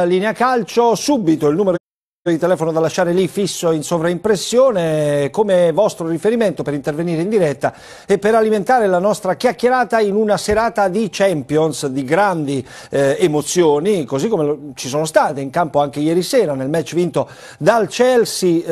linea calcio, subito il numero di telefono da lasciare lì fisso in sovraimpressione come vostro riferimento per intervenire in diretta e per alimentare la nostra chiacchierata in una serata di Champions, di grandi eh, emozioni, così come ci sono state in campo anche ieri sera nel match vinto dal Chelsea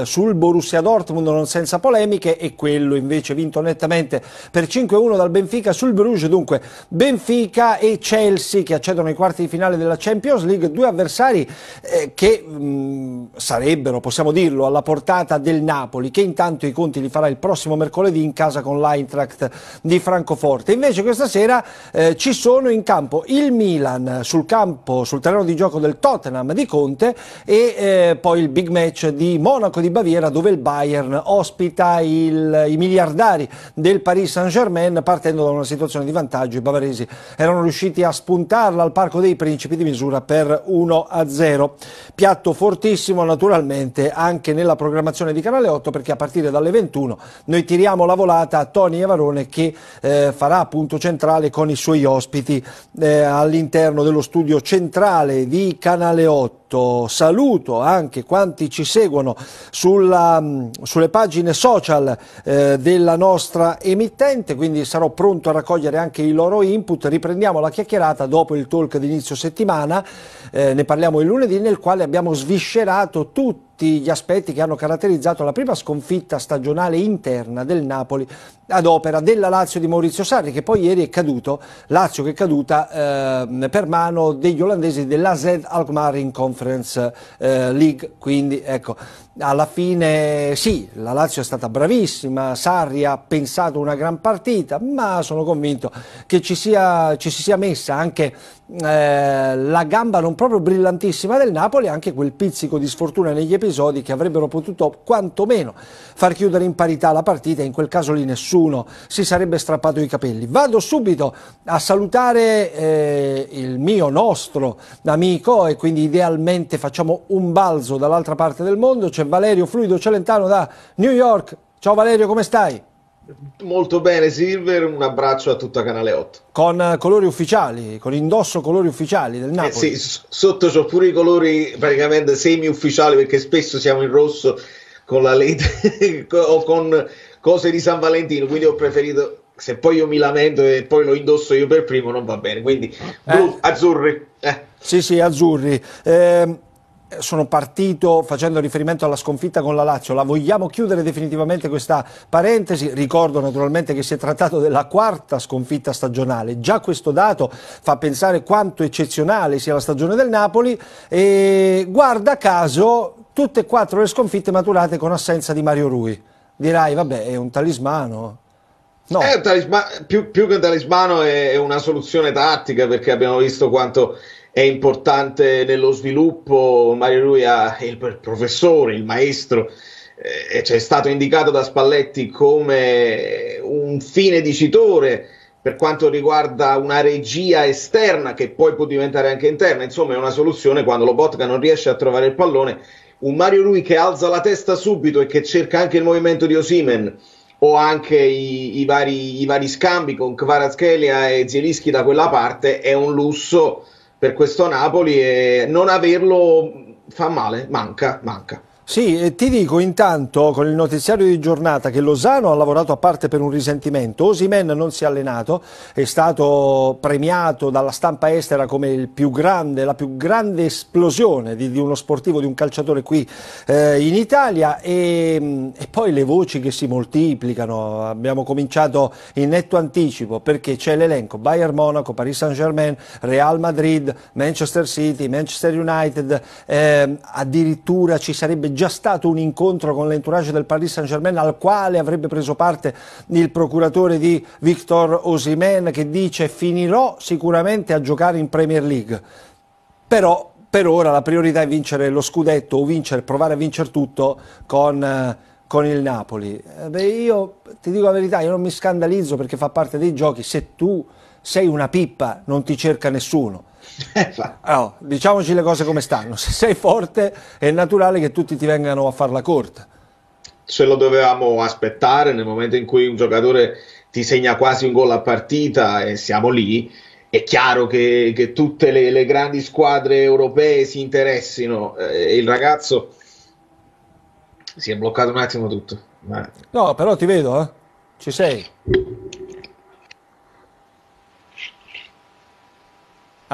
eh, sul Borussia Dortmund non senza polemiche e quello invece vinto nettamente per 5-1 dal Benfica sul Bruges, dunque Benfica e Chelsea che accedono ai quarti di finale della Champions League, due avversari eh, che mh, sarebbero, possiamo dirlo, alla portata del Napoli, che intanto i conti li farà il prossimo mercoledì in casa con l'Eintracht di Francoforte. Invece questa sera eh, ci sono in campo il Milan sul campo, sul terreno di gioco del Tottenham di Conte e eh, poi il big match di Monaco di Baviera dove il Bayern ospita il, i miliardari del Paris Saint-Germain partendo da una situazione di vantaggio. I bavaresi erano riusciti a spuntarla al Parco dei Principi di misura per 1-0. Piatto fortissimo fortissimo naturalmente anche nella programmazione di Canale 8 perché a partire dalle 21 noi tiriamo la volata a Tony Evarone che eh, farà punto centrale con i suoi ospiti eh, all'interno dello studio centrale di Canale 8 saluto anche quanti ci seguono sulla, sulle pagine social eh, della nostra emittente, quindi sarò pronto a raccogliere anche i loro input. Riprendiamo la chiacchierata dopo il talk di inizio settimana, eh, ne parliamo il lunedì, nel quale abbiamo sviscerato tutti tutti gli aspetti che hanno caratterizzato la prima sconfitta stagionale interna del Napoli ad opera della Lazio di Maurizio Sarri, che poi ieri è caduto, Lazio che è caduta eh, per mano degli olandesi dell'AZ Alkmaar in Conference eh, League, quindi ecco, alla fine sì, la Lazio è stata bravissima, Sarri ha pensato una gran partita, ma sono convinto che ci, sia, ci si sia messa anche eh, la gamba non proprio brillantissima del Napoli, anche quel pizzico di sfortuna negli episodi che avrebbero potuto quantomeno far chiudere in parità la partita, in quel caso lì nessuno si sarebbe strappato i capelli. Vado subito a salutare eh, il mio nostro amico e quindi idealmente facciamo un balzo dall'altra parte del mondo, c'è Valerio Fluido Celentano da New York. Ciao Valerio, come stai? Molto bene Silver, un abbraccio a tutta Canale 8. Con colori ufficiali, con indosso colori ufficiali del Napoli. Eh sì, sotto c'ho pure i colori praticamente semi ufficiali perché spesso siamo in rosso con la lente o con cose di San Valentino, quindi ho preferito se poi io mi lamento e poi lo indosso io per primo non va bene, quindi eh. azzurri. Eh. Sì, sì, azzurri. Eh, sono partito facendo riferimento alla sconfitta con la Lazio, la vogliamo chiudere definitivamente questa parentesi? Ricordo naturalmente che si è trattato della quarta sconfitta stagionale, già questo dato fa pensare quanto eccezionale sia la stagione del Napoli e guarda caso tutte e quattro le sconfitte maturate con assenza di Mario Rui. Dirai, vabbè, è un talismano. No. È un talismano più, più, che un talismano è una soluzione tattica perché abbiamo visto quanto è importante nello sviluppo. Mario Rui è il professore, il maestro, eh, c'è stato indicato da Spalletti come un fine dicitore per quanto riguarda una regia esterna che poi può diventare anche interna. Insomma, è una soluzione quando lo Botka non riesce a trovare il pallone. Un Mario Rui che alza la testa subito e che cerca anche il movimento di Osimen o anche i, i, vari, i vari, scambi con Kvaratskhelia e Zielinski da quella parte è un lusso per questo Napoli e non averlo fa male, manca, manca. Sì, ti dico intanto con il notiziario di giornata che Lozano ha lavorato a parte per un risentimento, Osimen non si è allenato, è stato premiato dalla stampa estera come più grande, la più grande esplosione di, di uno sportivo, di un calciatore qui eh, in Italia. E, e, poi le voci che si moltiplicano, abbiamo cominciato in netto anticipo perché c'è l'elenco. Bayern Monaco, Paris Saint Germain, Real Madrid, Manchester City, Manchester United, eh, addirittura ci sarebbe già stato un incontro con l'entourage del Paris Saint-Germain al quale avrebbe preso parte il procuratore di Victor Osimen che dice finirò sicuramente a giocare in Premier League. Però per ora la priorità è vincere lo scudetto o vincere, provare a vincere tutto con, eh, con il Napoli. Eh, beh, io ti dico la verità, io non mi scandalizzo perché fa parte dei giochi, se tu sei una pippa non ti cerca nessuno allora, diciamoci le cose come stanno, se sei forte è naturale che tutti ti vengano a far la corte. Ce lo dovevamo aspettare nel momento in cui un giocatore ti segna quasi un gol a partita e siamo lì è chiaro che, che tutte le, le, grandi squadre europee si interessino. Eh, il ragazzo si è bloccato un attimo tutto. Ma... No, però ti vedo, eh? Ci sei.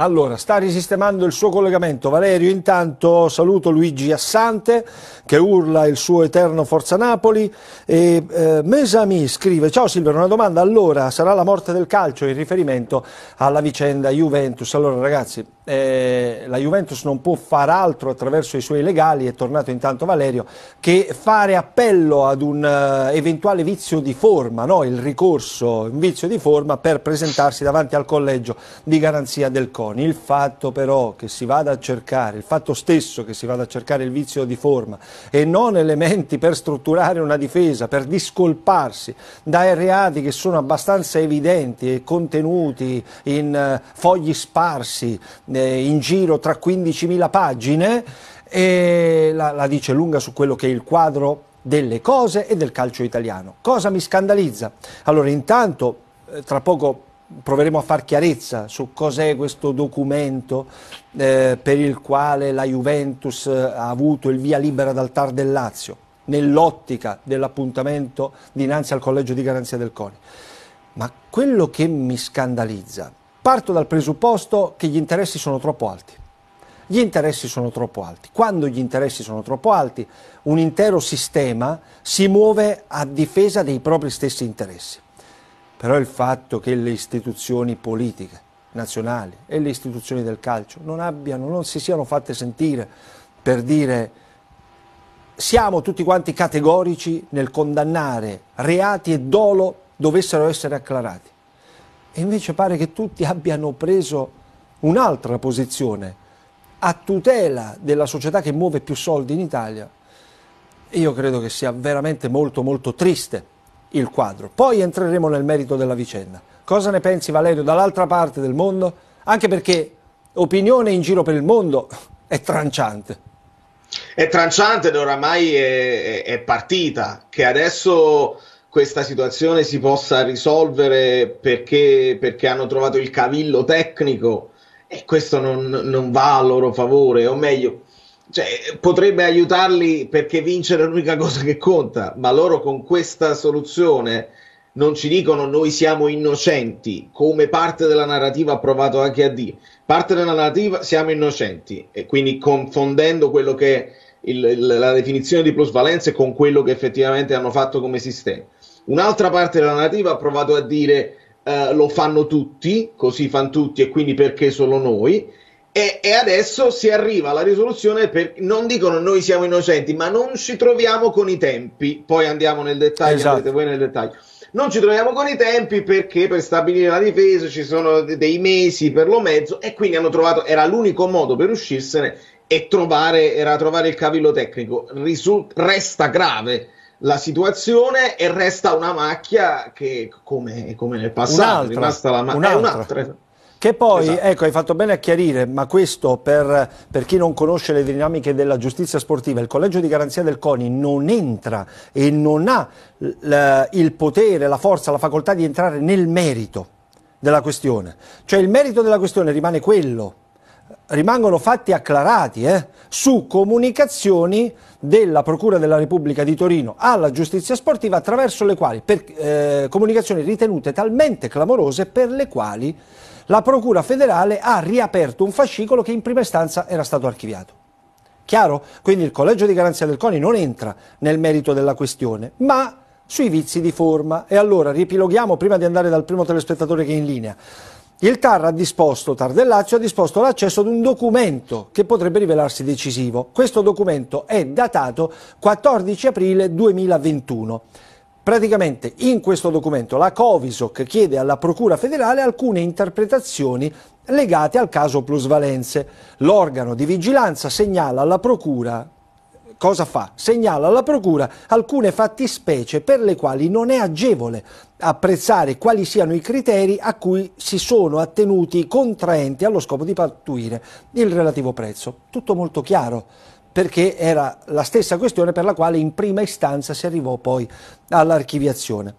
Allora, sta risistemando il suo collegamento. Valerio, intanto saluto Luigi Assante che urla il suo eterno Forza Napoli. E, eh, Mesami scrive, ciao Silvio, una domanda, allora sarà la morte del calcio in riferimento alla vicenda Juventus? Allora ragazzi, eh, la Juventus non può far altro attraverso i suoi legali, è tornato intanto Valerio, che fare appello ad un uh, eventuale vizio di forma, no? il ricorso, un vizio di forma per presentarsi davanti al collegio di garanzia del CONI. Il fatto però che si vada a cercare, il fatto stesso che si vada a cercare il vizio di forma e non elementi per strutturare una difesa, per discolparsi dai reati che sono abbastanza evidenti e contenuti in uh, fogli sparsi, eh, in giro tra 15.000 pagine e la, la dice lunga su quello che è il quadro delle cose e del calcio italiano. Cosa mi scandalizza? Allora intanto eh, tra poco proveremo a far chiarezza su cos'è questo documento eh, per il quale la Juventus eh, ha avuto il via libera dal TAR del Lazio nell'ottica dell'appuntamento dinanzi al collegio di garanzia del CONI. Ma quello che mi scandalizza Parto dal presupposto che gli interessi sono troppo alti. Gli interessi sono troppo alti. Quando gli interessi sono troppo alti, un intero sistema si muove a difesa dei propri stessi interessi. Però il fatto che le istituzioni politiche nazionali e le istituzioni del calcio non abbiano, non si siano fatte sentire per dire siamo tutti quanti categorici nel condannare reati e dolo dovessero essere acclarati. E invece pare che tutti abbiano preso un'altra posizione a tutela della società che muove più soldi in Italia. Io credo che sia veramente molto molto triste il quadro. Poi entreremo nel merito della vicenda. Cosa ne pensi Valerio dall'altra parte del mondo? Anche perché opinione in giro per il mondo è tranciante. È tranciante ed oramai è, è partita, che adesso questa situazione si possa risolvere perché, perché hanno trovato il cavillo tecnico e questo non, non va a loro favore, o meglio, cioè, potrebbe aiutarli perché vincere è l'unica cosa che conta, ma loro con questa soluzione non ci dicono noi siamo innocenti, come parte della narrativa ha provato anche a dire. Parte della narrativa siamo innocenti e quindi confondendo quello che il, il, la definizione di plusvalenze con quello che effettivamente hanno fatto come sistema. Un'altra parte della narrativa ha provato a dire uh, lo fanno tutti, così fanno tutti e quindi perché solo noi. E, e, adesso si arriva alla risoluzione per non dicono noi siamo innocenti, ma non ci troviamo con i tempi. Poi andiamo nel dettaglio, esatto. voi nel dettaglio. Non ci troviamo con i tempi perché per stabilire la difesa ci sono dei mesi per lo mezzo e quindi hanno trovato, era l'unico modo per uscirsene e trovare, era trovare il cavillo tecnico. Risult- resta grave la situazione e resta una macchia che come, come nel passato è rimasta la macchia un'altra. Che poi, esatto. ecco, hai fatto bene a chiarire, ma questo per, per, chi non conosce le dinamiche della giustizia sportiva, il collegio di garanzia del CONI non entra e non ha il potere, la forza, la facoltà di entrare nel merito della questione. Cioè il merito della questione rimane quello, rimangono fatti acclarati eh, su comunicazioni della Procura della Repubblica di Torino alla giustizia sportiva attraverso le quali, per, eh, comunicazioni ritenute talmente clamorose per le quali la Procura federale ha riaperto un fascicolo che in prima istanza era stato archiviato. Chiaro? Quindi il collegio di garanzia del CONI non entra nel merito della questione, ma sui vizi di forma. E allora riepiloghiamo prima di andare dal primo telespettatore che è in linea. Il TAR ha disposto, TAR del Lazio ha disposto l'accesso ad un documento che potrebbe rivelarsi decisivo. Questo documento è datato 14 aprile 2021. Praticamente in questo documento la Covisoc chiede alla Procura federale alcune interpretazioni legate al caso plusvalenze. L'organo di vigilanza segnala alla Procura cosa fa? Segnala alla Procura alcune fattispecie per le quali non è agevole apprezzare quali siano i criteri a cui si sono attenuti i contraenti allo scopo di pattuire il relativo prezzo. Tutto molto chiaro perché era la stessa questione per la quale in prima istanza si arrivò poi all'archiviazione.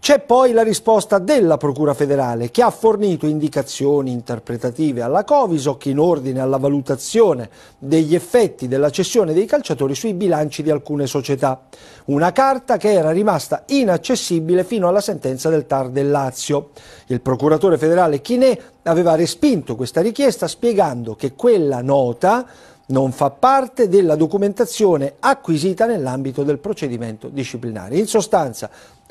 C'è poi la risposta della Procura federale che ha fornito indicazioni interpretative alla Covisoc in ordine alla valutazione degli effetti della cessione dei calciatori sui bilanci di alcune società. Una carta che era rimasta inaccessibile fino alla sentenza del TAR del Lazio. Il procuratore federale Chinè aveva respinto questa richiesta spiegando che quella nota non fa parte della documentazione acquisita nell'ambito del procedimento disciplinare. In sostanza,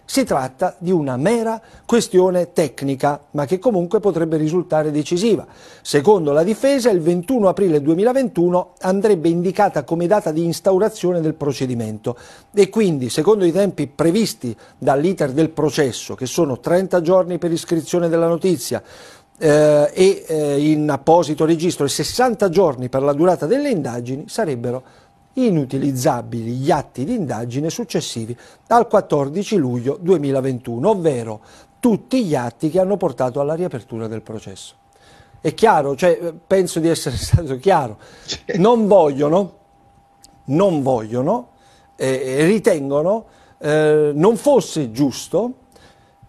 si tratta di una mera questione tecnica, ma che comunque potrebbe risultare decisiva. Secondo la difesa, il 21 aprile 2021 andrebbe indicata come data di instaurazione del procedimento e quindi, secondo i tempi previsti dall'iter del processo, che sono 30 giorni per iscrizione della notizia, eh, e eh, in apposito registro e 60 giorni per la durata delle indagini sarebbero inutilizzabili gli atti di indagine successivi al 14 luglio 2021, ovvero tutti gli atti che hanno portato alla riapertura del processo. È chiaro, cioè, penso di essere stato chiaro, non vogliono, non vogliono, eh, ritengono eh, non fosse giusto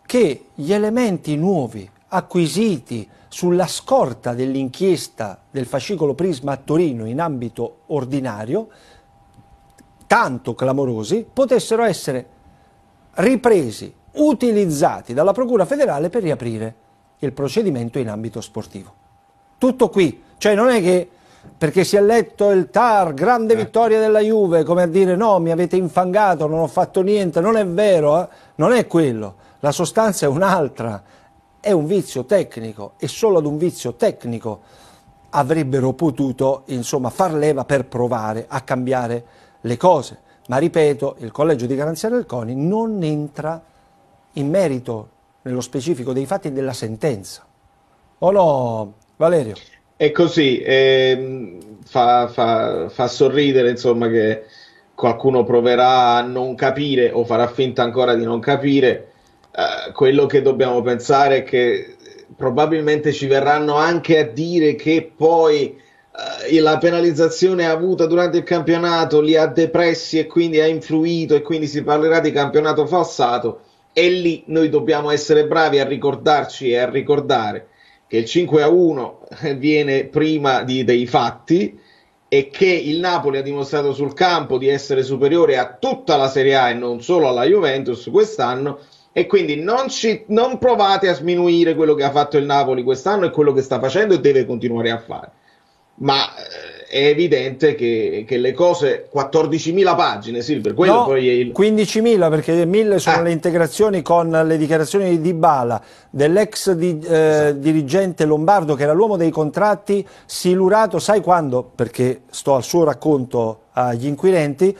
che gli elementi nuovi acquisiti sulla scorta dell'inchiesta del fascicolo Prisma a Torino in ambito ordinario, tanto clamorosi, potessero essere ripresi, utilizzati dalla Procura federale per riaprire il procedimento in ambito sportivo. Tutto qui, cioè non è che perché si è letto il TAR, grande eh. vittoria della Juve, come a dire no, mi avete infangato, non ho fatto niente, non è vero, eh? non è quello, la sostanza è un'altra, è un vizio tecnico e solo ad un vizio tecnico avrebbero potuto insomma, far leva per provare a cambiare le cose. Ma ripeto, il collegio di garanzia del CONI non entra in merito nello specifico dei fatti della sentenza. O no, Valerio? È così, eh, fa, fa, fa sorridere insomma che qualcuno proverà a non capire o farà finta ancora di non capire eh, quello che dobbiamo pensare è che probabilmente ci verranno anche a dire che poi la penalizzazione avuta durante il campionato li ha depressi e quindi ha influito e quindi si parlerà di campionato falsato e lì noi dobbiamo essere bravi a ricordarci e a ricordare che il 5 a 1 viene prima di, dei fatti e che il Napoli ha dimostrato sul campo di essere superiore a tutta la Serie A e non solo alla Juventus quest'anno e quindi non, ci, non provate a sminuire quello che ha fatto il Napoli quest'anno e quello che sta facendo e deve continuare a fare. Ma eh, è evidente che, che, le cose 14.000 pagine, Silver, quello no, poi è il... 15.000 perché 1.000 sono ah. le integrazioni con le dichiarazioni di Dybala, dell'ex di, eh, esatto. dirigente Lombardo che era l'uomo dei contratti, silurato, sai quando? Perché sto al suo racconto agli inquirenti,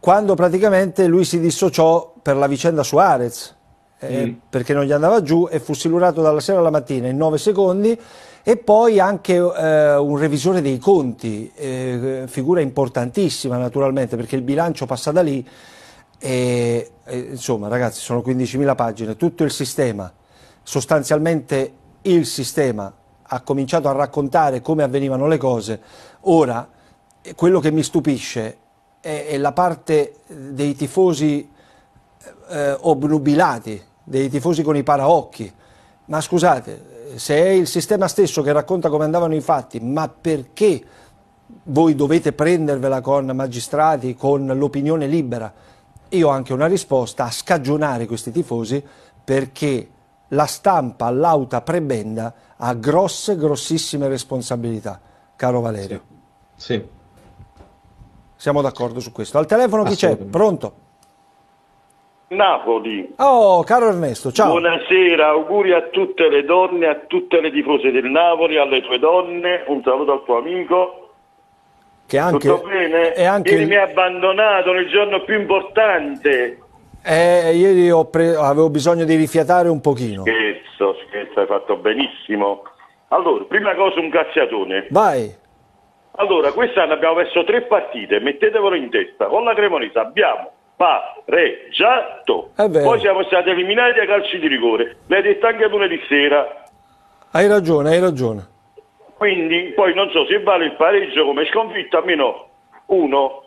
quando praticamente lui si dissociò per la vicenda Suarez eh, mm. perché non gli andava giù e fu silurato dalla sera alla mattina in 9 secondi e poi anche eh, un revisore dei conti, eh, figura importantissima naturalmente perché il bilancio passa da lì e, e insomma ragazzi sono 15.000 pagine, tutto il sistema, sostanzialmente il sistema ha cominciato a raccontare come avvenivano le cose, ora quello che mi stupisce è, è la parte dei tifosi eh, obnubilati, dei tifosi con i paraocchi. Ma scusate, se è il sistema stesso che racconta come andavano i fatti, ma perché voi dovete prendervela con magistrati, con l'opinione libera? Io ho anche una risposta a scagionare questi tifosi perché la stampa, l'auta prebenda ha grosse, grossissime responsabilità, caro Valerio. Sì. sì. Siamo d'accordo su questo. Al telefono chi c'è? Pronto? Napoli. Oh, caro Ernesto, ciao. Buonasera, auguri a tutte le donne, a tutte le tifose del Napoli, alle tue donne, un saluto al tuo amico. Che anche, Tutto bene? E anche... Ieri mi ha abbandonato nel giorno più importante. Eh, ieri pre... avevo bisogno di rifiatare un pochino. Scherzo, scherzo, hai fatto benissimo. Allora, prima cosa un cazziatone. Vai. Allora, quest'anno abbiamo perso tre partite, mettetevelo in testa. Con la Cremonese abbiamo pareggiato. Poi siamo stati eliminati ai calci di rigore. L'hai detto anche lunedì sera. Hai ragione, hai ragione. Quindi poi non so se vale il pareggio come sconfitta, almeno uno,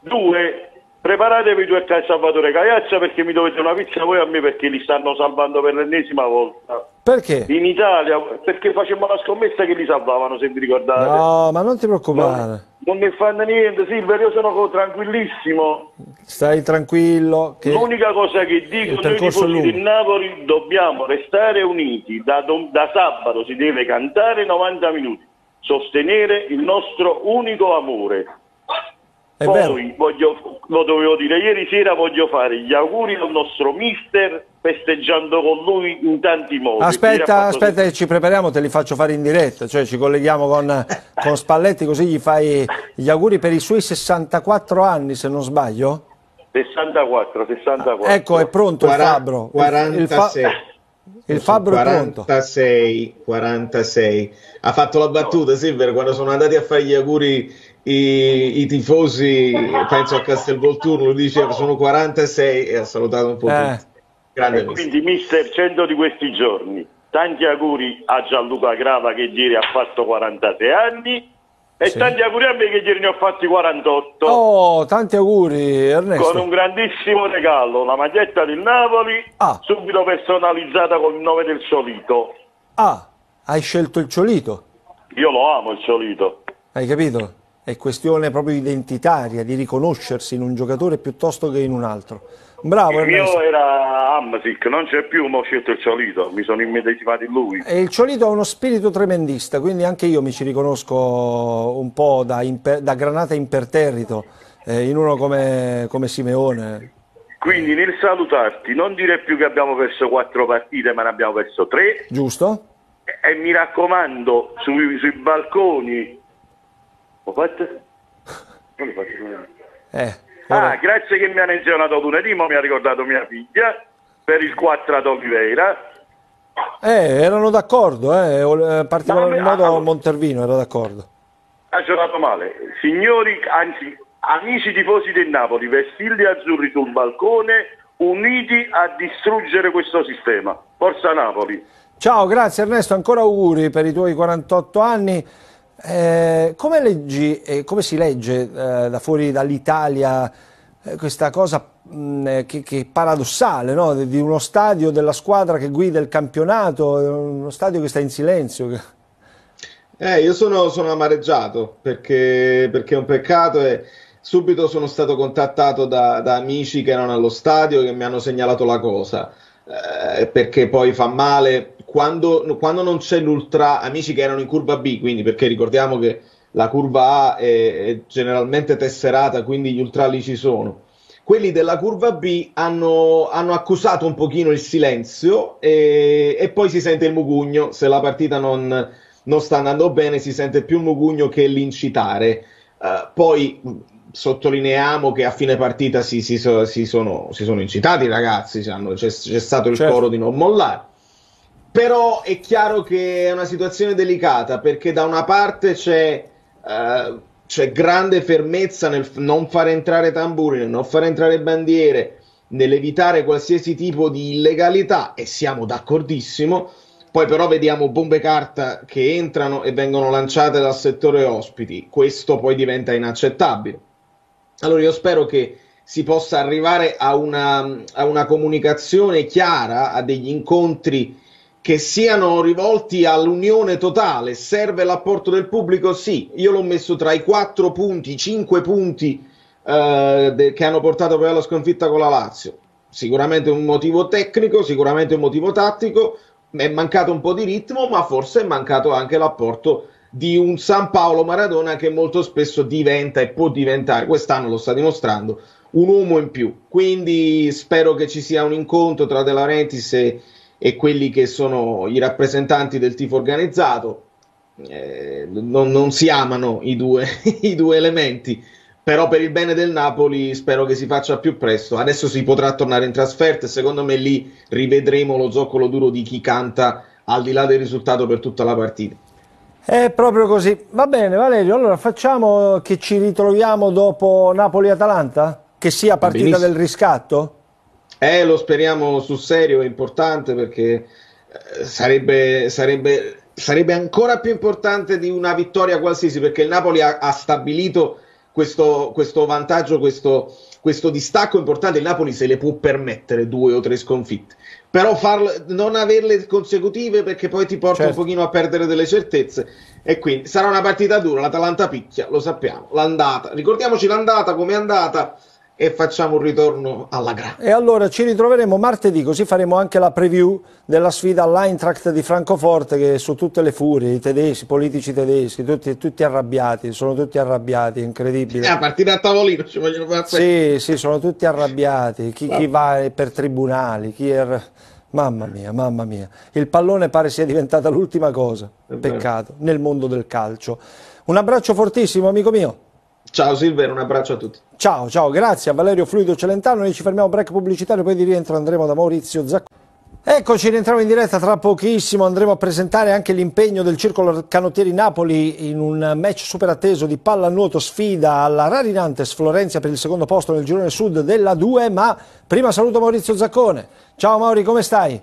due, preparatevi due a Salvatore Cagliaccia perché mi dovete una pizza voi a me perché li stanno salvando per l'ennesima volta. Perché? In Italia, perché facevamo la scommessa che li salvavano, se vi ricordate. No, ma non ti preoccupare. No, non mi fanno niente, Silver, io sono tranquillissimo. Stai tranquillo. Che L'unica cosa che dico, noi tifosi di Napoli dobbiamo restare uniti. Da, da sabato si deve cantare 90 minuti, sostenere il nostro unico amore è Poi voglio, lo dovevo dire ieri sera, voglio fare gli auguri al nostro mister festeggiando con lui in tanti modi. Aspetta, aspetta che ci prepariamo, te li faccio fare in diretta, cioè ci colleghiamo con, con Spalletti così gli fai gli auguri per i suoi 64 anni se non sbaglio. 64, 64. Ecco, è pronto 40, il Fabbro. 46. Il, fa... il Fabbro 46, 46. Ha fatto la battuta, no. Silver, quando sono andati a fare gli auguri i, i, tifosi, penso a Castelvolturno, lui diceva sono 46 e ha salutato un po' eh. tutti. Quindi mister 100 di questi giorni, tanti auguri a Gianluca Grava che ieri ha fatto 46 anni e sì. tanti auguri a me che ieri ne ho fatti 48. Oh, tanti auguri Ernesto. Con un grandissimo regalo, la maglietta del Napoli, ah. subito personalizzata con il nome del Ciolito. Ah, hai scelto il Ciolito? Io lo amo il Ciolito. Hai capito? È questione proprio identitaria, di riconoscersi in un giocatore piuttosto che in un altro. Bravo, il mio era Amsic, non c'è più, ma ho scelto il Ciolito, mi sono immedesimato in lui. E il Ciolito ha uno spirito tremendista, quindi anche io mi ci riconosco un po' da, imper, da granata imperterrito eh, in uno come, come Simeone. Quindi nel salutarti non dire più che abbiamo perso quattro partite ma ne abbiamo perso tre. Giusto. E, mi raccomando sui, sui balconi ho fatto? Non ho fatto eh, Ah, grazie che mi ha menzionato lunedì, ma mi ha ricordato mia figlia per il 4 ad Oliveira. Eh, erano d'accordo, eh, in particolar modo ah, Montervino era d'accordo. Ha giocato male. Signori, anzi, amici tifosi del Napoli, vestilli azzurri sul balcone, uniti a distruggere questo sistema. Forza Napoli. Ciao, grazie Ernesto, ancora auguri per i tuoi 48 anni. Eh, come, leggi, eh, come, si legge eh, da fuori dall'Italia eh, questa cosa mh, eh, che, che, è paradossale, no? di uno stadio della squadra che guida il campionato, uno stadio che sta in silenzio? Eh, io sono, sono amareggiato perché, perché, è un peccato e subito sono stato contattato da, da amici che erano allo stadio che mi hanno segnalato la cosa. Eh, perché poi fa male quando, quando non c'è l'ultra, amici che erano in curva B, quindi perché ricordiamo che la curva A è, è generalmente tesserata, quindi gli ultra lì ci sono. Quelli della curva B hanno, hanno accusato un pochino il silenzio e, e, poi si sente il mugugno, se la partita non, non sta andando bene si sente più il mugugno che l'incitare. Uh, poi sottolineiamo che a fine partita si, si, si, sono, si sono, incitati i ragazzi, c'è, c'è, stato il certo. coro di non mollare. Però è chiaro che è una situazione delicata perché da una parte c'è, uh, c'è grande fermezza nel non fare entrare tamburi, nel non fare entrare bandiere, nell'evitare qualsiasi tipo di illegalità e siamo d'accordissimo. Poi però vediamo bombe carta che entrano e vengono lanciate dal settore ospiti. Questo poi diventa inaccettabile. Allora io spero che si possa arrivare a una, a una comunicazione chiara, a degli incontri che siano rivolti all'unione totale. Serve l'apporto del pubblico? Sì, io l'ho messo tra i quattro punti, i cinque punti eh, de- che hanno portato poi alla sconfitta con la Lazio. Sicuramente un motivo tecnico, sicuramente un motivo tattico, è mancato un po' di ritmo, ma forse è mancato anche l'apporto di un San Paolo Maradona che molto spesso diventa e può diventare, quest'anno lo sta dimostrando, un uomo in più. Quindi spero che ci sia un incontro tra De Laurentiis e, e quelli che sono i rappresentanti del tifo organizzato. Eh, non, non, si amano i due, i due elementi, però per il bene del Napoli spero che si faccia più presto. Adesso si potrà tornare in trasferta e secondo me lì rivedremo lo zoccolo duro di chi canta al di là del risultato per tutta la partita. È proprio così. Va bene Valerio, allora facciamo che ci ritroviamo dopo Napoli-Atalanta? Che sia partita del riscatto? Eh, lo speriamo sul serio, è importante perché eh, sarebbe, sarebbe, sarebbe, ancora più importante di una vittoria qualsiasi perché il Napoli ha, ha stabilito questo, questo vantaggio, questo, questo distacco importante. Il Napoli se le può permettere due o tre sconfitte però farlo, non averle consecutive perché poi ti porta certo. un pochino a perdere delle certezze e quindi sarà una partita dura, l'Atalanta picchia, lo sappiamo, l'andata, ricordiamoci l'andata come è andata e facciamo un ritorno alla grande. E allora ci ritroveremo martedì, così faremo anche la preview della sfida all'Eintracht di Francoforte che su tutte le furie, i tedeschi, i politici tedeschi, tutti, tutti arrabbiati, sono tutti arrabbiati, incredibile. Eh, a partire a tavolino ci vogliono fare. Sì, sì, sono tutti arrabbiati, chi, chi va per tribunali, chi è... Mamma mia, mamma mia. Il pallone pare sia diventata l'ultima cosa, peccato, nel mondo del calcio. Un abbraccio fortissimo, amico mio. Ciao Silver, un abbraccio a tutti. Ciao, ciao, grazie a Valerio Fluido Celentano. Noi ci fermiamo break pubblicitario, poi di rientro andremo da Maurizio Zacconi. Eccoci, rientriamo in diretta tra pochissimo, andremo a presentare anche l'impegno del Circolo Canottieri Napoli in un match super atteso di pallanuoto sfida alla Rarinantes Florenza per il secondo posto nel girone sud della 2, ma prima saluto Maurizio Zaccone. Ciao Mauri, come stai?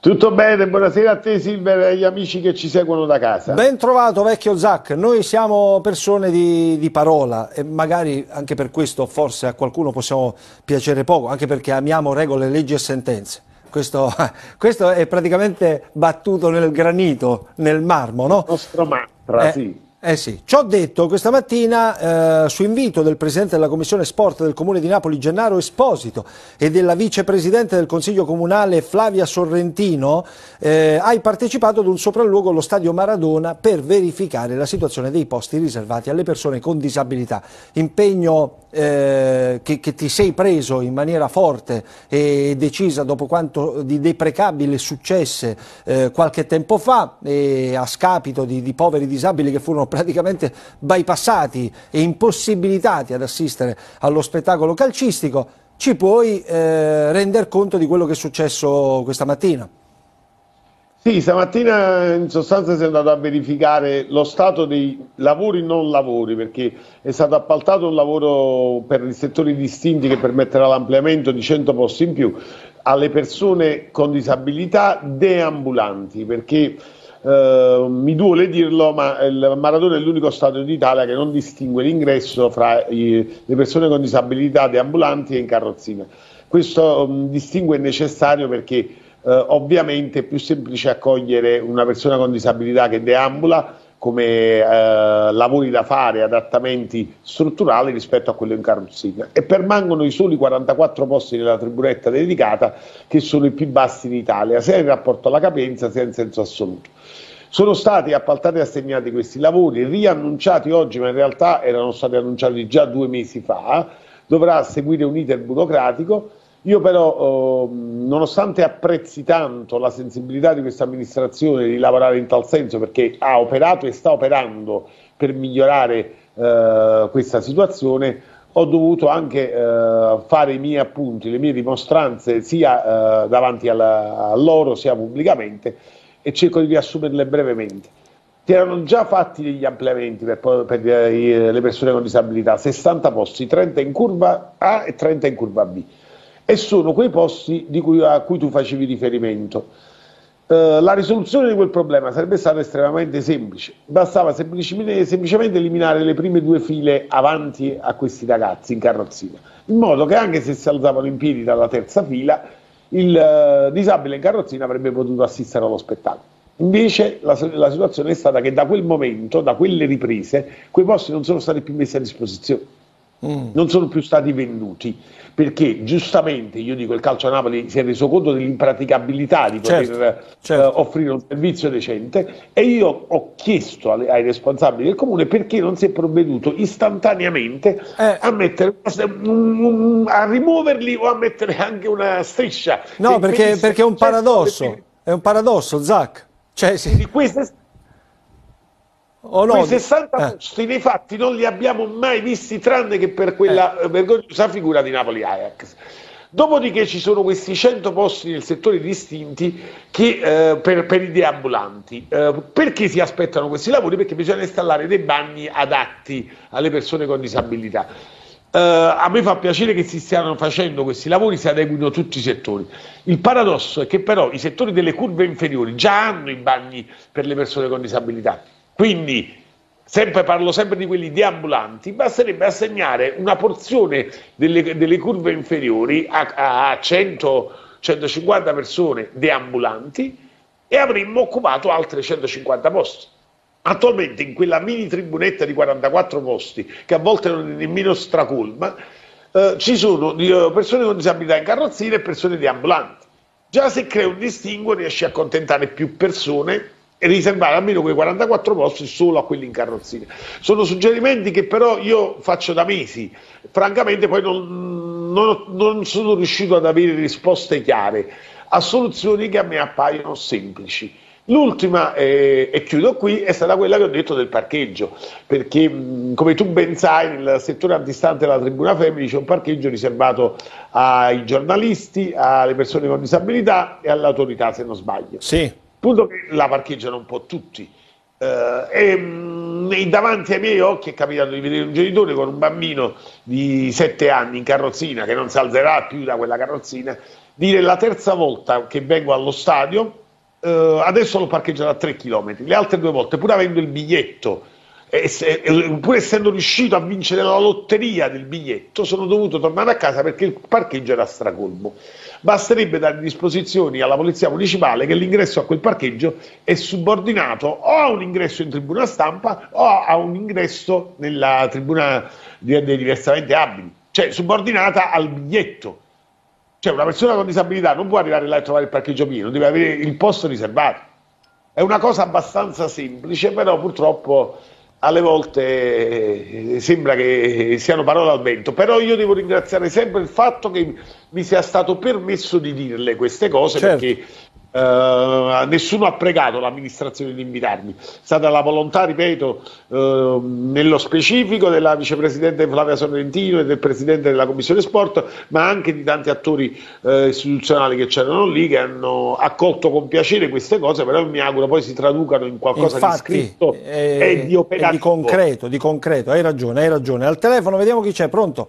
Tutto bene, buonasera a te Silver e agli amici che ci seguono da casa. Ben trovato vecchio Zac, noi siamo persone di, di, parola e magari anche per questo forse a qualcuno possiamo piacere poco, anche perché amiamo regole, leggi e sentenze. Questo, questo, è praticamente battuto nel granito, nel marmo, no? Il nostro mantra, eh, sì. Eh sì, ciò detto, questa mattina eh, su invito del Presidente della Commissione Sport del Comune di Napoli Gennaro Esposito e della Vicepresidente del Consiglio Comunale Flavia Sorrentino eh, hai partecipato ad un sopralluogo allo Stadio Maradona per verificare la situazione dei posti riservati alle persone con disabilità. Impegno eh, che, che, ti sei preso in maniera forte e decisa dopo quanto di deprecabile successe eh, qualche tempo fa a scapito di, di poveri disabili che furono praticamente bypassati e impossibilitati ad assistere allo spettacolo calcistico, ci puoi eh, rendere conto di quello che è successo questa mattina? Sì, stamattina in sostanza si è andato a verificare lo stato dei lavori non lavori, perché è stato appaltato un lavoro per i settori distinti che permetterà l'ampliamento di 100 posti in più alle persone con disabilità deambulanti, perché eh, mi duole dirlo, ma il Maradona è l'unico Stato d'Italia che non distingue l'ingresso fra i, le persone con disabilità deambulanti e in carrozzina. Questo um, distinguo è necessario perché eh, ovviamente è più semplice accogliere una persona con disabilità che deambula come eh, lavori da fare, adattamenti strutturali rispetto a quello in carrozzina e permangono i soli 44 posti nella tribunetta dedicata che sono i più bassi in Italia, sia in rapporto alla capienza sia in senso assoluto. Sono stati appaltati e assegnati questi lavori, riannunciati oggi, ma in realtà erano stati annunciati già due mesi fa, dovrà seguire un iter burocratico. Io però, eh, nonostante apprezzi tanto la sensibilità di questa amministrazione di lavorare in tal senso, perché ha operato e sta operando per migliorare eh, questa situazione, ho dovuto anche eh, fare i miei appunti, le mie dimostranze sia eh, davanti alla, a loro sia pubblicamente e cerco di riassumerle brevemente. Si erano già fatti degli ampliamenti per, per, le persone con disabilità, 60 posti, 30 in curva A e 30 in curva B. E sono quei posti cui, a cui tu facevi riferimento. Uh, la risoluzione di quel problema sarebbe stata estremamente semplice, bastava semplicemente, semplicemente, eliminare le prime due file avanti a questi ragazzi in carrozzina, in modo che anche se si alzavano in piedi dalla terza fila il uh, disabile in carrozzina avrebbe potuto assistere allo spettacolo. Invece la, la, situazione è stata che da quel momento, da quelle riprese, quei posti non sono stati più messi a disposizione, mm. non sono più stati venduti, perché giustamente io dico il calcio a Napoli si è reso conto dell'impraticabilità di poter certo, certo. Uh, offrire un servizio decente e io ho chiesto ai, ai, responsabili del comune perché non si è provveduto istantaneamente eh. a, mettere, a rimuoverli o a mettere anche una striscia. No, perché, perché, è un paradosso, è un paradosso, Zac. Cioè, sì. No, Quei 60 eh. posti nei fatti non li abbiamo mai visti tranne che per quella eh. vergognosa figura di Napoli Ajax. Dopodiché ci sono questi 100 posti nel settore distinti che, eh, per, per, i deambulanti. Eh, perché si aspettano questi lavori? Perché bisogna installare dei bagni adatti alle persone con disabilità. Uh, a me fa piacere che si stiano facendo questi lavori, si adeguino tutti i settori. Il paradosso è che però i settori delle curve inferiori già hanno i bagni per le persone con disabilità. Quindi sempre, parlo sempre di quelli deambulanti, basterebbe assegnare una porzione delle, delle curve inferiori a, a 100, 150 persone deambulanti e avremmo occupato altre 150 posti. Attualmente in quella mini tribunetta di 44 posti, che a volte non è nemmeno stracolma, eh, ci sono eh, persone con disabilità in carrozzina e persone deambulanti. Già se crea un distinguo riesci a accontentare più persone e riservare almeno quei 44 posti solo a quelli in carrozzina. Sono suggerimenti che però io faccio da mesi, francamente poi non, non, non sono riuscito ad avere risposte chiare a soluzioni che a me appaiono semplici. L'ultima, eh, e chiudo qui, è stata quella che ho detto del parcheggio, perché mh, come tu ben sai nel settore antistante della Tribuna Femini c'è un parcheggio riservato ai giornalisti, alle persone con disabilità e all'autorità se non sbaglio. Sì. Punto che la parcheggiano un po' tutti. Uh, e, mh, davanti ai miei occhi è capitato di vedere un genitore con un bambino di 7 anni in carrozzina che non si alzerà più da quella carrozzina dire la terza volta che vengo allo stadio uh, adesso l'ho parcheggiato a 3 km le altre due volte pur avendo il biglietto pur essendo riuscito a vincere la lotteria del biglietto sono dovuto tornare a casa perché il parcheggio era stracolmo basterebbe dare disposizioni alla polizia municipale che l'ingresso a quel parcheggio è subordinato o a un ingresso in tribuna stampa o a un ingresso nella tribuna dei diversamente abili, cioè subordinata al biglietto. Cioè una persona con disabilità non può arrivare là e trovare il parcheggio pieno, deve avere il posto riservato. È una cosa abbastanza semplice, però purtroppo alle volte eh, sembra che siano parole al vento, però io devo ringraziare sempre il fatto che mi sia stato permesso di dirle queste cose certo. perché Uh, nessuno ha pregato l'amministrazione di invitarmi, è stata la volontà, ripeto, uh, nello specifico della vicepresidente Flavia Sorrentino e del presidente della commissione sport, ma anche di tanti attori uh, istituzionali che c'erano lì che hanno accolto con piacere queste cose, però mi auguro poi si traducano in qualcosa Infatti, di scritto eh, e di operativo. di concreto, di concreto, hai ragione, hai ragione. Al telefono vediamo chi c'è, pronto?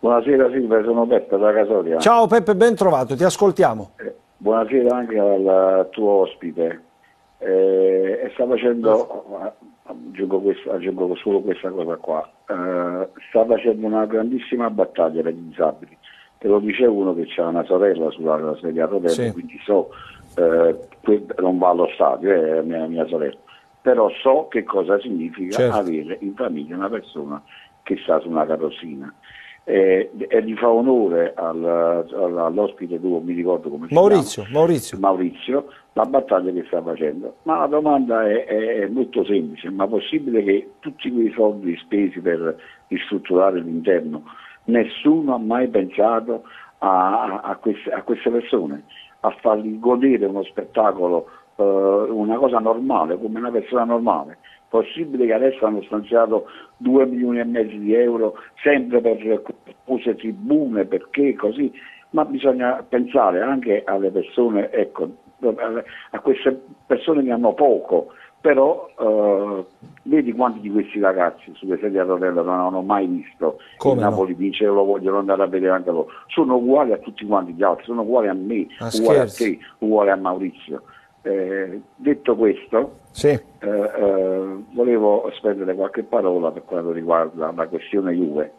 Buonasera Silvia, sono Peppe da Casoria. Ciao Peppe, ben trovato, ti ascoltiamo. Eh. Buonasera anche al tuo ospite. Eh, e sta facendo, aggiungo, questo, aggiungo, solo questa cosa qua, eh, sta facendo una grandissima battaglia per i disabili. Te lo dice uno che ha una sorella sulla sedia a rotelle, sì. quindi so, eh, non va allo stadio, è mia, mia sorella, però so che cosa significa certo. avere in famiglia una persona che sta su una carrozzina eh, e gli fa onore al, al, all'ospite tuo, mi ricordo come si Maurizio, chiama Maurizio. Maurizio, la battaglia che sta facendo. Ma la domanda è, è, è, molto semplice, ma possibile che tutti quei soldi spesi per ristrutturare l'interno, nessuno ha mai pensato a, a, queste, a queste, persone, a fargli godere uno spettacolo, eh, una cosa normale, come una persona normale? Possibile che adesso hanno stanziato 2 milioni e mezzo di euro sempre per cose tribune, perché così, ma bisogna pensare anche alle persone, ecco, a queste persone che hanno poco, però eh, vedi quanti di questi ragazzi sulle sedie a rotella non hanno mai visto Come il Napoli no? vince lo vogliono andare a vedere anche loro, sono uguali a tutti quanti gli altri, sono uguali a me, ah, uguali scherzi. a te, uguali a Maurizio. Eh, detto questo, sì. eh, eh, volevo spendere qualche parola per quanto riguarda la questione Juve.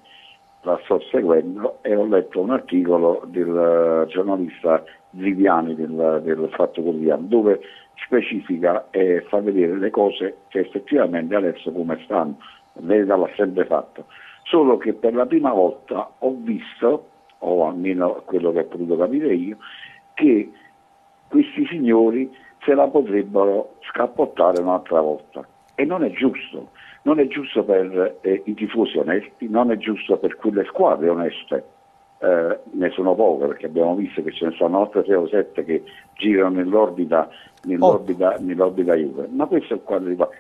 La sto seguendo e ho letto un articolo del giornalista Ziviani del, del Fatto Quotidiano dove specifica e fa vedere le cose che effettivamente adesso come stanno. L'EDA l'ha sempre fatto. Solo che per la prima volta ho visto, o almeno quello che ho potuto capire io, che questi signori se la potrebbero scappottare un'altra volta. E non è giusto, non è giusto per eh, i tifosi onesti, non è giusto per quelle squadre oneste. Eh, ne sono poche perché abbiamo visto che ce ne sono altre 6 o 7 che girano nell'orbita, nell'orbita, oh. nell'orbita Juve, ma questo è quando riguarda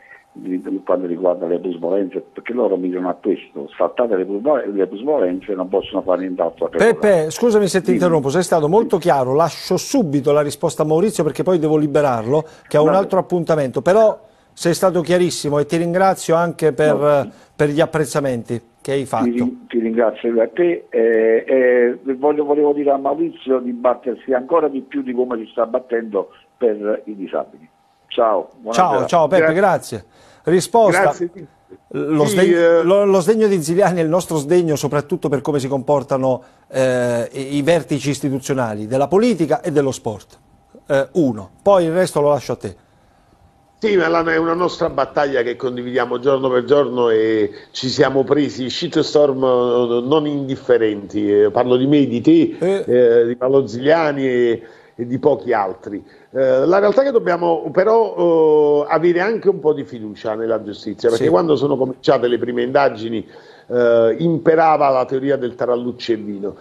quando riguarda le plusvalenze, perché loro mirano a questo, saltate le, plusvalenze non possono fare nient'altro. Peppe, scusami se ti interrompo, sei stato molto chiaro, lascio subito la risposta a Maurizio perché poi devo liberarlo, che ha un altro appuntamento, però sei stato chiarissimo e ti ringrazio anche per, no. per gli apprezzamenti che hai fatto. Ti, ti ringrazio a te e, e voglio, volevo dire a Maurizio di battersi ancora di più di come si sta battendo per i disabili. Ciao. Ciao, ciao Peppe, grazie. grazie. Risposta. Lo, sì, sdegno, eh... lo, lo, sdegno, di Ziliani è il nostro sdegno soprattutto per come si comportano eh, i vertici istituzionali della politica e dello sport. Eh, uno, poi il resto lo lascio a te. Sì, ma è una nostra battaglia che condividiamo giorno per giorno e ci siamo presi shitstorm eh, non indifferenti. Eh, parlo di me, di te, eh. Eh, di Paolo Ziliani e, e, di pochi altri. Eh, la realtà è che dobbiamo però eh, avere anche un po' di fiducia nella giustizia, perché sì. quando sono cominciate le prime indagini imperava la teoria del tarallucce e vino.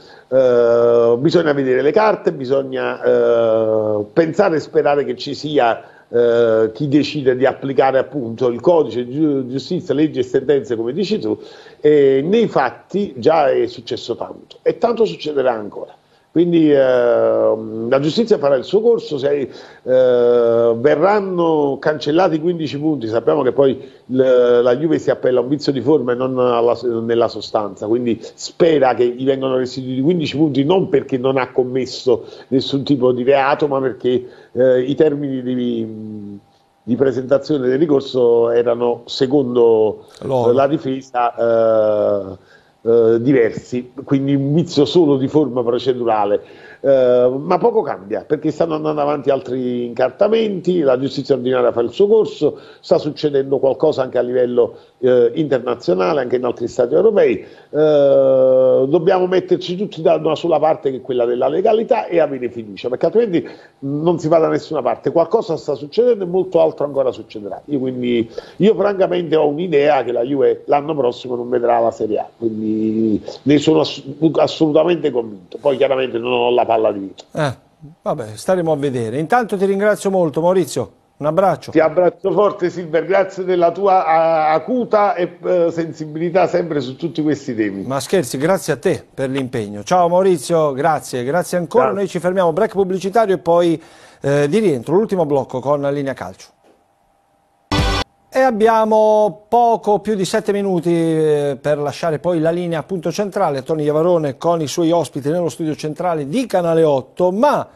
bisogna vedere le carte, bisogna pensare e sperare che ci sia eh, chi decide di applicare appunto il codice di giustizia, leggi e sentenze come dici tu, e nei fatti già è successo tanto e tanto succederà ancora. Quindi eh, la giustizia farà il suo corso, se eh, verranno cancellati 15 punti, sappiamo che poi la Juve si appella a un vizio di forma e non alla, nella sostanza, quindi spera che gli vengano restituiti 15 punti non perché non ha commesso nessun tipo di reato, ma perché eh, i termini di, di, presentazione del ricorso erano, secondo la difesa, eh, diversi, quindi un vizio solo di forma procedurale. Eh, ma poco cambia perché stanno andando avanti altri incartamenti, la giustizia ordinaria fa il suo corso, sta succedendo qualcosa anche a livello eh, internazionale, anche in altri stati europei. Eh, dobbiamo metterci tutti da una sola parte che è quella della legalità e avere fiducia perché altrimenti non si va da nessuna parte. Qualcosa sta succedendo e molto altro ancora succederà. Io, quindi, io francamente ho un'idea che la Juve l'anno prossimo non vedrà la Serie A, quindi ne sono ass assolutamente convinto. Poi chiaramente non ho la palla di vita. Eh, vabbè, staremo a vedere. Intanto ti ringrazio molto Maurizio. Un abbraccio. Ti abbraccio forte Silver, grazie della tua acuta e uh, sensibilità sempre su tutti questi temi. Ma scherzi, grazie a te per l'impegno. Ciao Maurizio, grazie, grazie ancora. Ciao. Noi ci fermiamo, break pubblicitario e poi eh, di rientro, l'ultimo blocco con la linea calcio. E abbiamo poco più di sette minuti eh, per lasciare poi la linea appunto centrale a Tony Iavarone con i suoi ospiti nello studio centrale di Canale 8, ma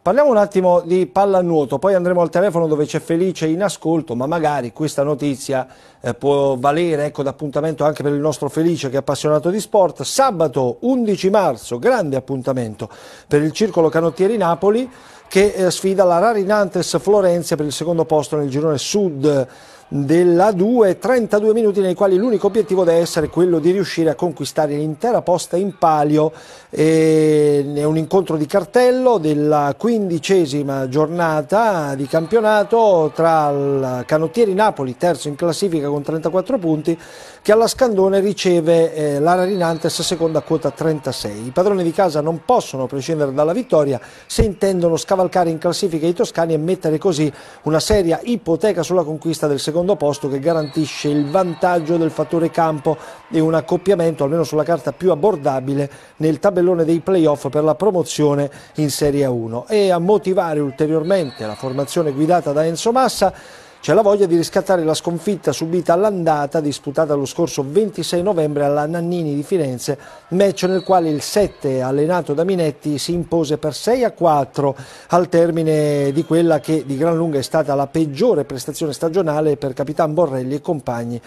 Parliamo un attimo di pallanuoto, poi andremo al telefono dove c'è Felice in ascolto, ma magari questa notizia eh, può valere ecco, d'appuntamento anche per il nostro Felice che è appassionato di sport. Sabato 11 marzo, grande appuntamento per il Circolo Canottieri Napoli che eh, sfida la Rarinantes Florenza per il secondo posto nel girone sud della 2, 32 minuti nei quali l'unico obiettivo deve essere quello di riuscire a conquistare l'intera posta in palio. È un incontro di cartello della quindicesima giornata di campionato tra il Canottieri Napoli, terzo in classifica con 34 punti, che alla Scandone riceve eh, l'Ara Rinantes seconda quota 36. I padroni di casa non possono prescindere dalla vittoria se intendono scavalcare in classifica i toscani e mettere così una seria ipoteca sulla conquista del secondo posto che garantisce il vantaggio del fattore campo e un accoppiamento almeno sulla carta più abbordabile nel tabellone dei playoff per la promozione in Serie 1 e a motivare ulteriormente la formazione guidata da Enzo Massa c'è la voglia di riscattare la sconfitta subita all'andata disputata lo scorso 26 novembre alla Nannini di Firenze, match nel quale il 7 allenato da Minetti si impose per 6 a 4 al termine di quella che di gran lunga è stata la peggiore prestazione stagionale per Capitan Borrelli e compagni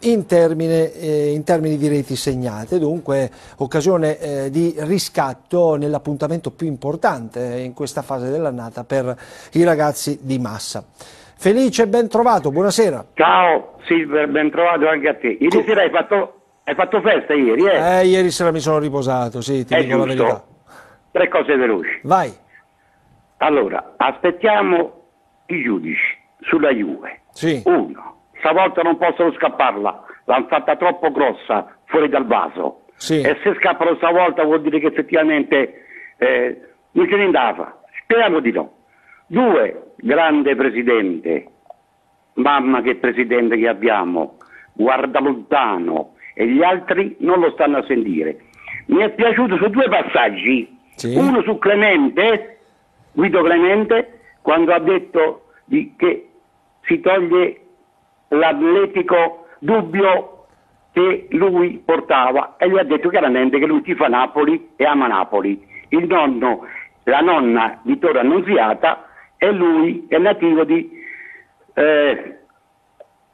in, termine, eh, in, termini di reti segnate, dunque occasione eh, di riscatto nell'appuntamento più importante in questa fase dell'annata per i ragazzi di Massa. Felice ben trovato, buonasera. Ciao Silver, ben trovato anche a te. Ieri sera hai fatto, hai fatto, festa ieri, eh? Eh, ieri sera mi sono riposato, sì, ti È dico giusto. la verità. Tre cose veloci. Vai. Allora, aspettiamo i giudici sulla Juve. Sì. Uno, stavolta non possono scapparla, l'hanno fatta troppo grossa, fuori dal vaso. Sì. E se scappano stavolta vuol dire che effettivamente eh, non ce ne andava. Speriamo di no. Due, grande presidente, mamma che presidente che abbiamo, guarda lontano e gli altri non lo stanno a sentire. Mi è piaciuto su due passaggi, sì. uno su Clemente, Guido Clemente, quando ha detto di, che si toglie l'atletico dubbio che lui portava e gli ha detto chiaramente che lui tifa Napoli e ama Napoli. Il nonno, la nonna Vittorio Annunziata e lui è nativo di, eh,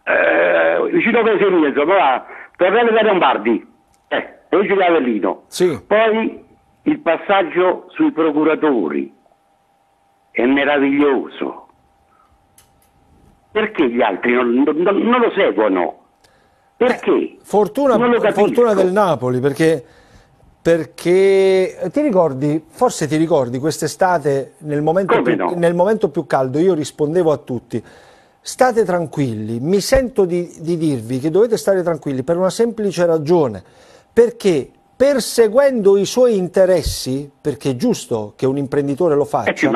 eh, vicino a Pesenia, insomma, là, Torrello dei Lombardi, eh, legge di Avellino. Sì. Poi il passaggio sui procuratori è meraviglioso. Perché gli altri non, non, non lo seguono? Perché? Eh, fortuna, fortuna, del Napoli, perché, perché, ti ricordi, forse ti ricordi quest'estate nel, no? nel momento più caldo io rispondevo a tutti state tranquilli, mi sento di, di, dirvi che dovete stare tranquilli per una semplice ragione, perché perseguendo i suoi interessi, perché è giusto che un imprenditore lo faccia,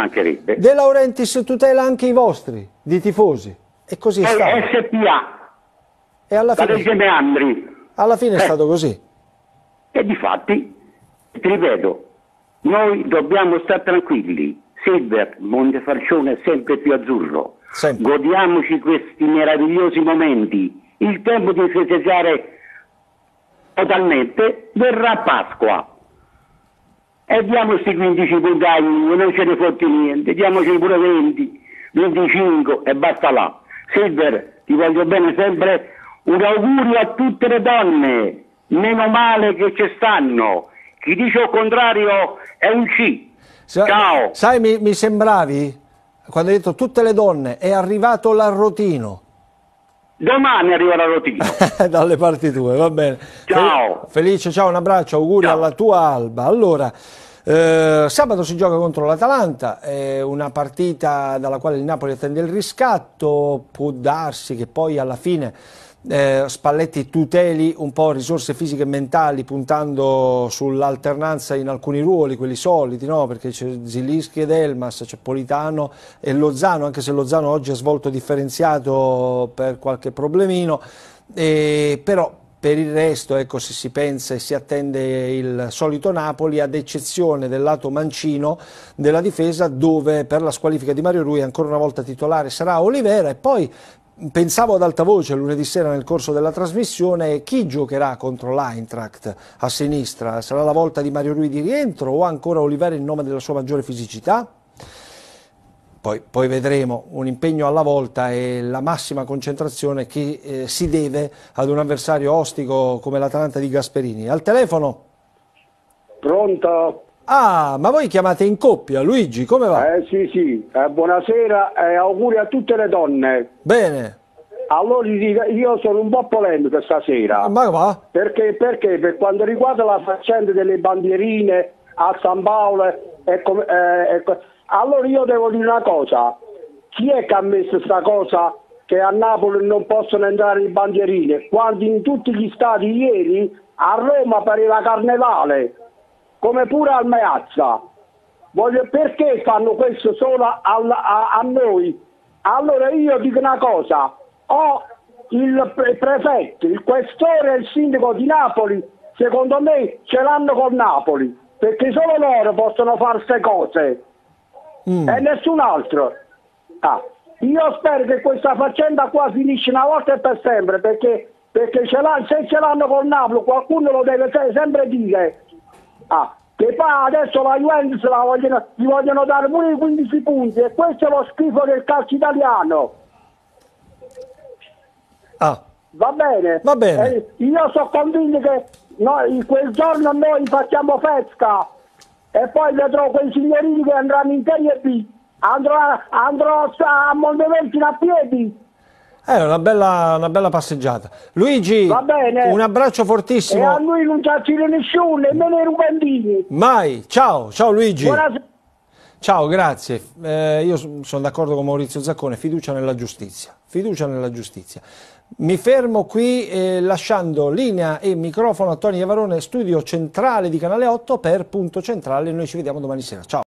De Laurentiis tutela anche i vostri, di tifosi, e così è stato. SPA, e alla fine, alla fine è eh. stato così. E di fatti, ti ripeto, noi dobbiamo stare tranquilli, Silver, Montefalcione è sempre più azzurro, Sempre. Godiamoci questi meravigliosi momenti. Il tempo di festeggiare totalmente verrà Pasqua. E diamo questi 15 puntagni, non ce ne fotti niente, diamoci pure 20, 25 e basta là. Silver, ti voglio bene sempre, un augurio a tutte le donne, meno male che ci stanno. Chi dice il contrario è un C. Ciao. Sai, mi, mi sembravi quando hai detto tutte le donne, è arrivato l'arrotino. Domani arriva l'arrotino. Dalle parti tue, va bene. Ciao. Felice, ciao, un abbraccio, auguri ciao. alla tua Alba. Allora, eh, sabato si gioca contro l'Atalanta, è una partita dalla quale il Napoli attende il riscatto, può darsi che poi alla fine eh, Spalletti tuteli un po' risorse fisiche e mentali puntando sull'alternanza in alcuni ruoli, quelli soliti, no? perché c'è Zilischi ed Elmas, c'è Politano e Lozano, anche se Lozano oggi ha svolto differenziato per qualche problemino, e, però per il resto, ecco, se si pensa e si attende il solito Napoli, ad eccezione del lato mancino della difesa, dove per la squalifica di Mario Rui ancora una volta titolare sarà Olivera e poi Pensavo ad alta voce lunedì sera nel corso della trasmissione chi giocherà contro l'Eintracht a sinistra? Sarà la volta di Mario Rui di rientro o ancora Olivera in nome della sua maggiore fisicità? Poi, poi vedremo un impegno alla volta e la massima concentrazione che eh, si deve ad un avversario ostico come l'Atalanta di Gasperini. Al telefono? Pronto? Ah, ma voi chiamate in coppia, Luigi, come va? Eh sì, sì, eh, buonasera e eh, auguri a tutte le donne. Bene. Allora io sono un po' polemico stasera. Ma va? Perché, perché per quanto riguarda la faccenda delle bandierine a San Paolo, e com- eh, e allora io devo dire una cosa. Chi è che ha messo questa cosa che a Napoli non possono entrare le bandierine? Quando in tutti gli stati ieri a Roma pareva carnevale come pure al Meazza. Voglio, perché fanno questo solo a, a, a, noi? Allora io dico una cosa, ho il prefetto, il questore e il sindaco di Napoli, secondo me ce l'hanno con Napoli, perché solo loro possono fare queste cose mm. e nessun altro. Ah, io spero che questa faccenda qua finisce una volta e per sempre, perché, perché ce se ce l'hanno con Napoli qualcuno lo deve sempre dire Ah, che poi adesso la Juventus la vogliono, gli vogliono dare pure i 15 punti e questo è lo schifo del calcio italiano. Ah. Va bene? Va bene. Eh, io sono convinto che noi, quel giorno noi facciamo festa e poi vedrò quei signorini che andranno in Serie B, andrò, andrò a Montevergine a piedi è una bella, una bella passeggiata. Luigi, un abbraccio fortissimo. E a lui non ci attira nessuno, nemmeno i rubandini. Mai. Ciao, ciao Luigi. Buonasera. Ciao, grazie. Eh, io sono d'accordo con Maurizio Zaccone, fiducia nella giustizia. Fiducia nella giustizia. Mi fermo qui eh, lasciando linea e microfono a Tony Evarone, studio centrale di Canale 8 per Punto Centrale. Noi ci vediamo domani sera. Ciao.